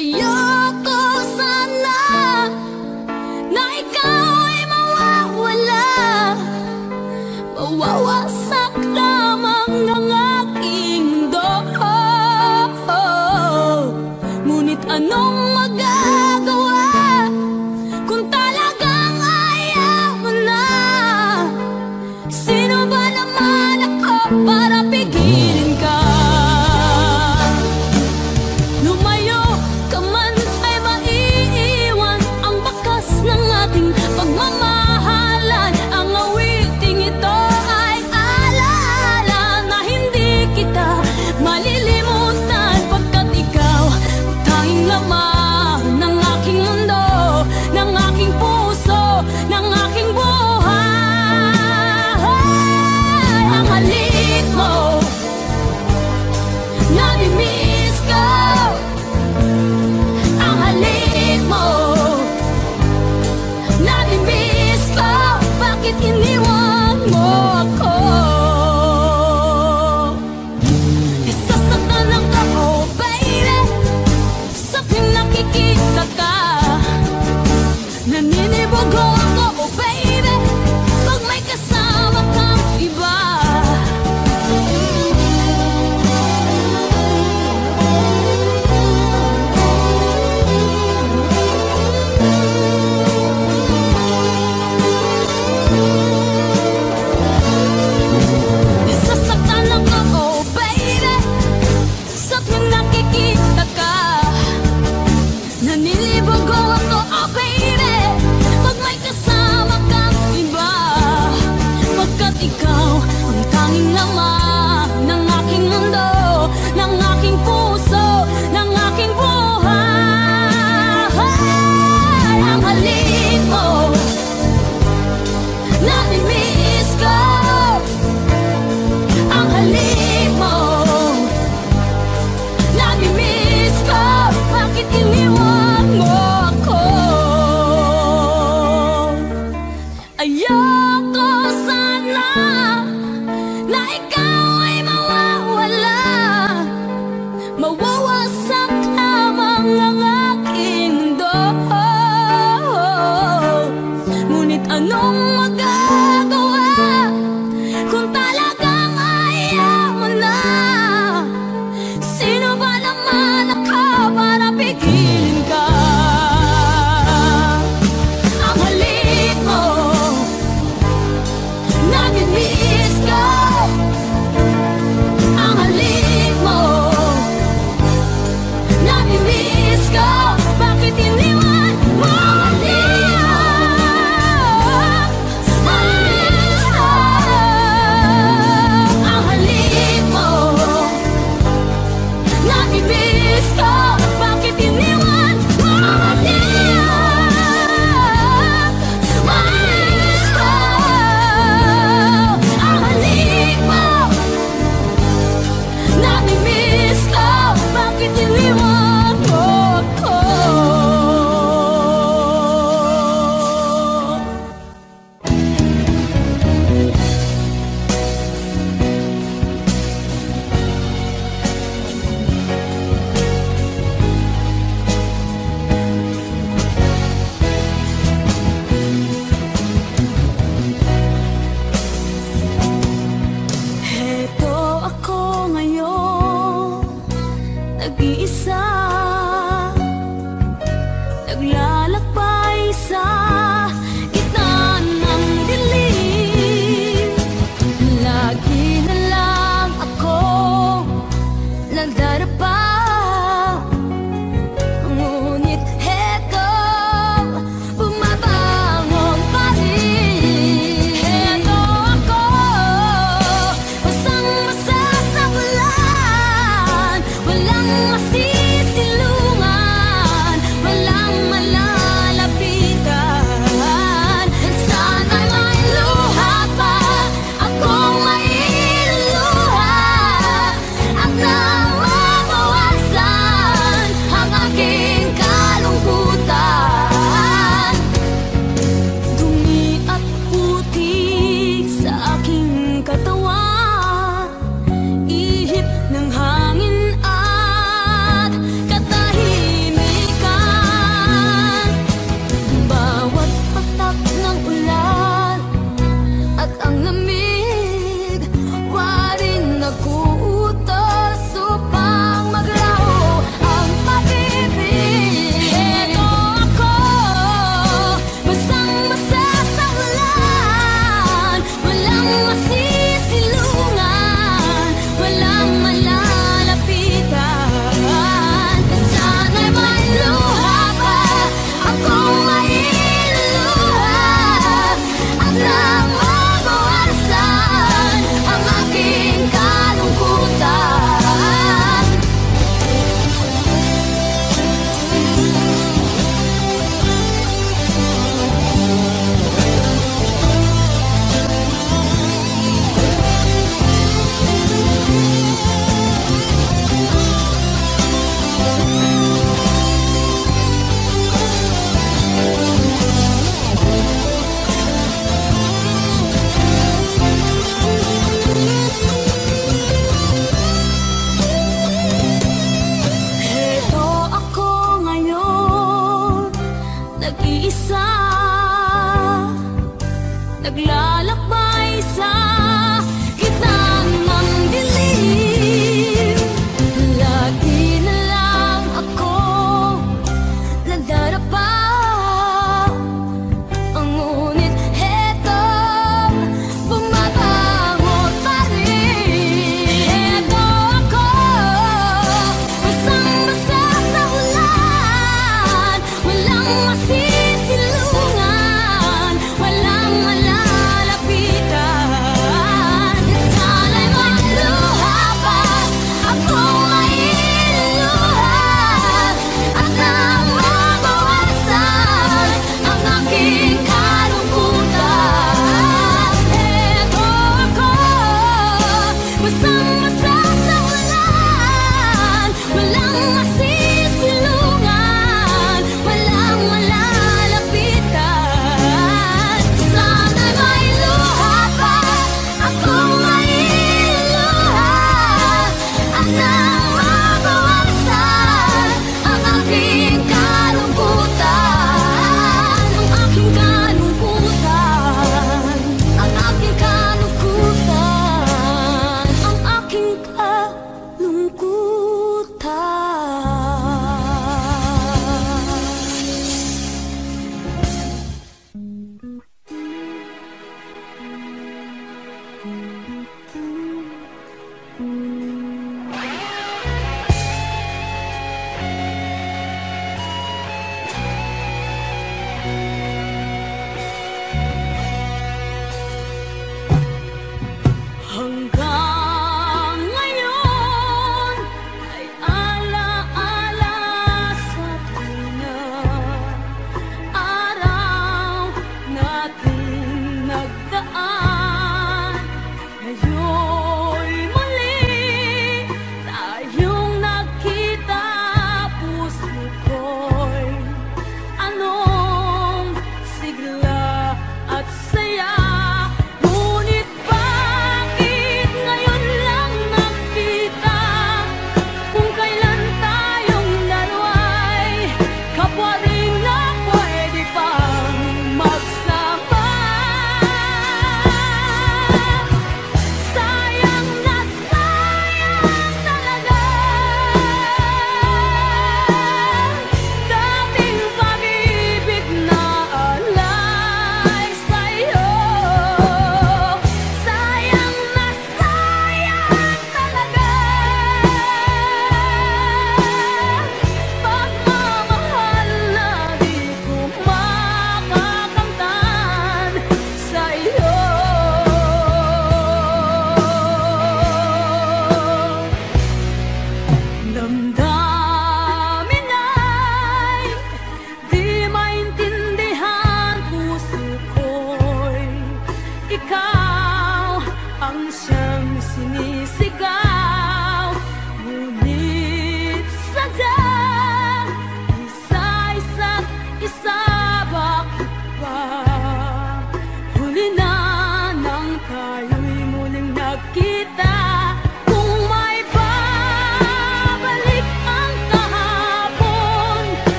You.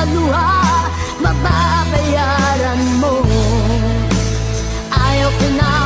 sa luha Mababayaran mo. Ayaw ko na